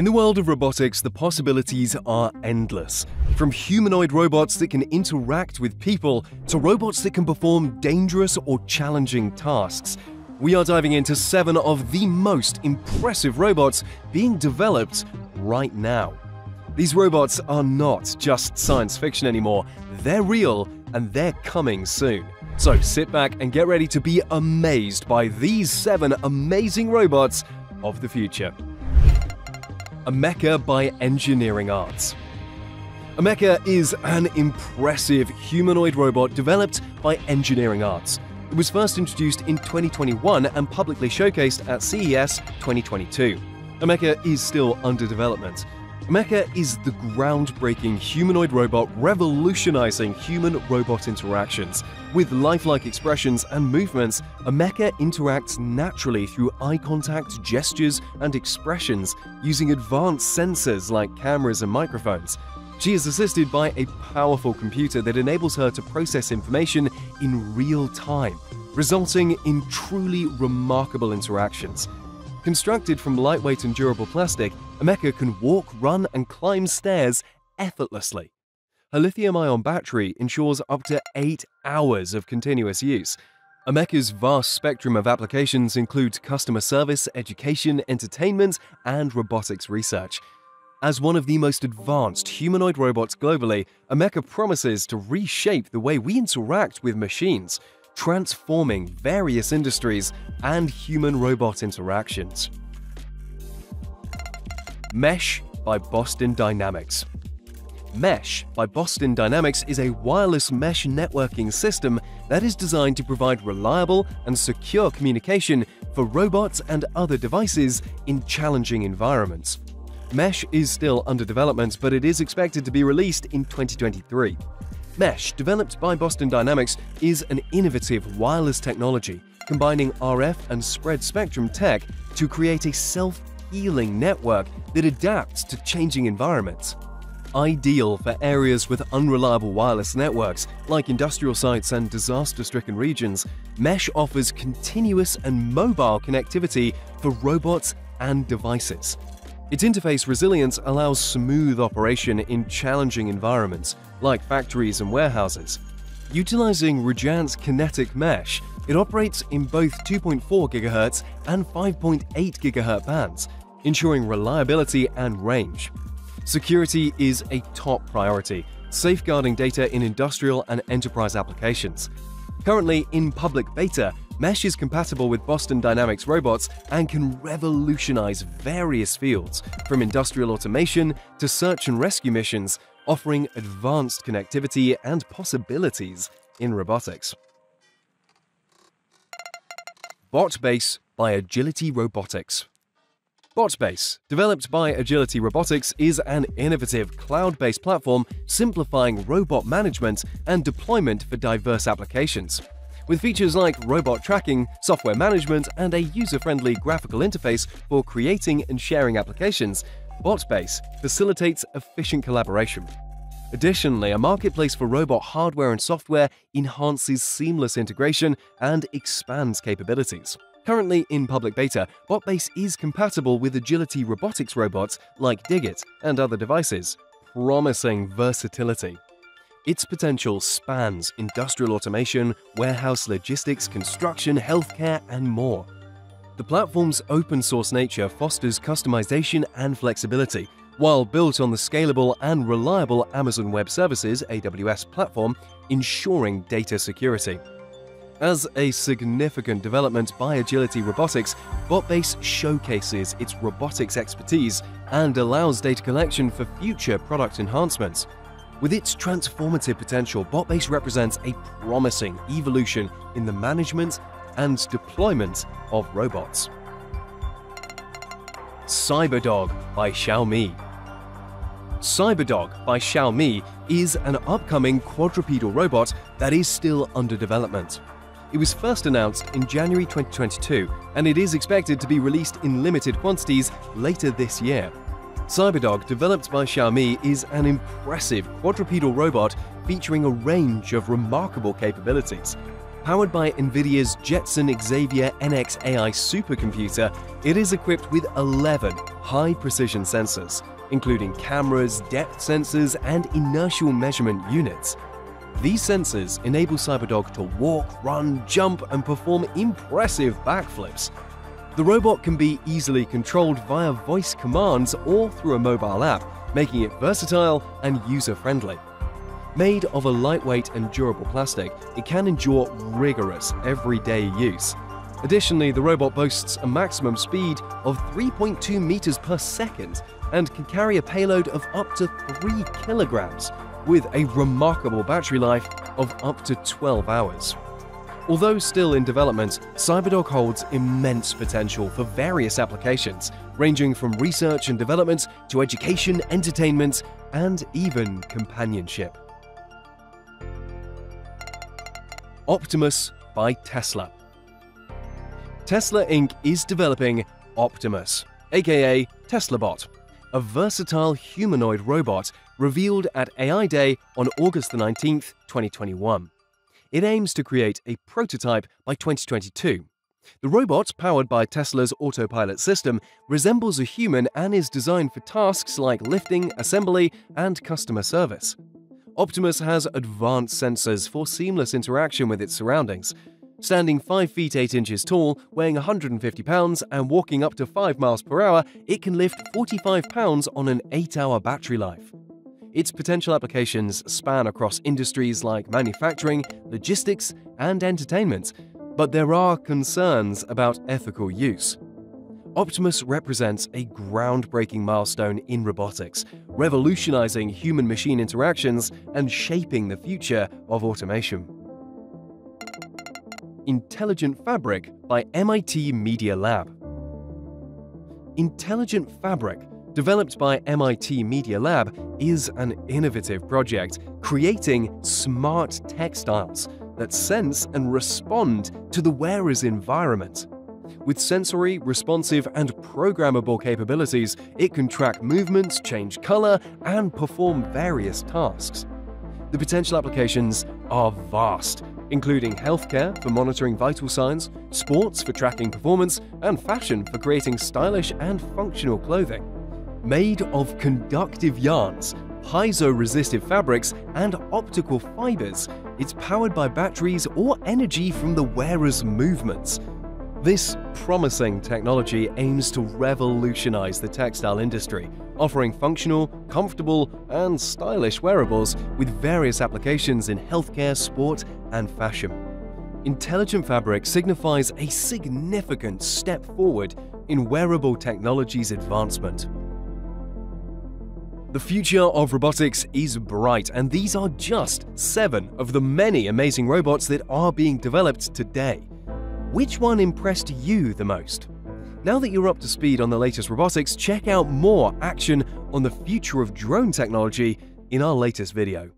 In the world of robotics, the possibilities are endless. From humanoid robots that can interact with people to robots that can perform dangerous or challenging tasks. We are diving into seven of the most impressive robots being developed right now. These robots are not just science fiction anymore, they're real and they're coming soon. So sit back and get ready to be amazed by these seven amazing robots of the future. Ameca by Engineering Arts. Ameca is an impressive humanoid robot developed by Engineering Arts. It was first introduced in 2021 and publicly showcased at CES 2022. Ameca is still under development. Ameca is the groundbreaking humanoid robot revolutionizing human robot interactions. With lifelike expressions and movements, Ameca interacts naturally through eye contact, gestures, and expressions using advanced sensors like cameras and microphones. She is assisted by a powerful computer that enables her to process information in real time, resulting in truly remarkable interactions. Constructed from lightweight and durable plastic, Ameca can walk, run, and climb stairs effortlessly. Her lithium ion battery ensures up to 8 hours of continuous use. Ameca's vast spectrum of applications includes customer service, education, entertainment, and robotics research. As one of the most advanced humanoid robots globally, Ameca promises to reshape the way we interact with machines, transforming various industries and human-robot interactions. Mesh by Boston Dynamics Mesh by Boston Dynamics is a wireless mesh networking system that is designed to provide reliable and secure communication for robots and other devices in challenging environments. Mesh is still under development, but it is expected to be released in 2023. Mesh, developed by Boston Dynamics, is an innovative wireless technology combining RF and spread spectrum tech to create a self healing network that adapts to changing environments. Ideal for areas with unreliable wireless networks, like industrial sites and disaster stricken regions, Mesh offers continuous and mobile connectivity for robots and devices. Its interface resilience allows smooth operation in challenging environments, like factories and warehouses. Utilizing Rajant's kinetic mesh, it operates in both 2.4 GHz and 5.8 GHz bands, ensuring reliability and range. Security is a top priority, safeguarding data in industrial and enterprise applications. Currently in public beta, Mesh is compatible with Boston Dynamics robots and can revolutionize various fields, from industrial automation to search and rescue missions, offering advanced connectivity and possibilities in robotics. BotBase by Agility Robotics BotBase, developed by Agility Robotics, is an innovative cloud-based platform simplifying robot management and deployment for diverse applications. With features like robot tracking, software management, and a user-friendly graphical interface for creating and sharing applications, BotBase facilitates efficient collaboration. Additionally, a marketplace for robot hardware and software enhances seamless integration and expands capabilities. Currently in public beta, BotBase is compatible with agility robotics robots like Digit and other devices, promising versatility. Its potential spans industrial automation, warehouse logistics, construction, healthcare, and more. The platform's open source nature fosters customization and flexibility, while built on the scalable and reliable Amazon Web Services AWS platform, ensuring data security. As a significant development by Agility Robotics, BotBase showcases its robotics expertise and allows data collection for future product enhancements. With its transformative potential, BotBase represents a promising evolution in the management and deployment of robots. Cyberdog by Xiaomi Cyberdog by Xiaomi is an upcoming quadrupedal robot that is still under development. It was first announced in January 2022 and it is expected to be released in limited quantities later this year. Cyberdog, developed by Xiaomi, is an impressive quadrupedal robot featuring a range of remarkable capabilities. Powered by NVIDIA's Jetson Xavier NX AI supercomputer, it is equipped with 11 high precision sensors, including cameras, depth sensors, and inertial measurement units. These sensors enable Cyberdog to walk, run, jump, and perform impressive backflips. The robot can be easily controlled via voice commands or through a mobile app, making it versatile and user-friendly. Made of a lightweight and durable plastic, it can endure rigorous everyday use. Additionally, the robot boasts a maximum speed of 3.2 meters per second and can carry a payload of up to 3 kilograms, with a remarkable battery life of up to 12 hours. Although still in development, Cyberdog holds immense potential for various applications, ranging from research and development to education, entertainment, and even companionship. Optimus by Tesla. Tesla Inc. is developing Optimus, aka TeslaBot, a versatile humanoid robot revealed at AI Day on August 19, 2021. It aims to create a prototype by 2022. The robot, powered by Tesla's autopilot system, resembles a human and is designed for tasks like lifting, assembly, and customer service. Optimus has advanced sensors for seamless interaction with its surroundings, Standing 5 feet 8 inches tall, weighing 150 pounds, and walking up to 5 miles per hour, it can lift 45 pounds on an 8 hour battery life. Its potential applications span across industries like manufacturing, logistics, and entertainment, but there are concerns about ethical use. Optimus represents a groundbreaking milestone in robotics, revolutionizing human machine interactions and shaping the future of automation. Intelligent Fabric by MIT Media Lab. Intelligent Fabric, developed by MIT Media Lab, is an innovative project creating smart textiles that sense and respond to the wearer's environment. With sensory, responsive, and programmable capabilities, it can track movements, change color, and perform various tasks. The potential applications are vast, including healthcare for monitoring vital signs, sports for tracking performance, and fashion for creating stylish and functional clothing. Made of conductive yarns, piezo-resistive fabrics, and optical fibers, it's powered by batteries or energy from the wearer's movements. This promising technology aims to revolutionize the textile industry, offering functional, comfortable, and stylish wearables with various applications in healthcare, sport, and fashion. Intelligent Fabric signifies a significant step forward in wearable technology's advancement. The future of robotics is bright, and these are just seven of the many amazing robots that are being developed today. Which one impressed you the most? Now that you're up to speed on the latest robotics, check out more action on the future of drone technology in our latest video.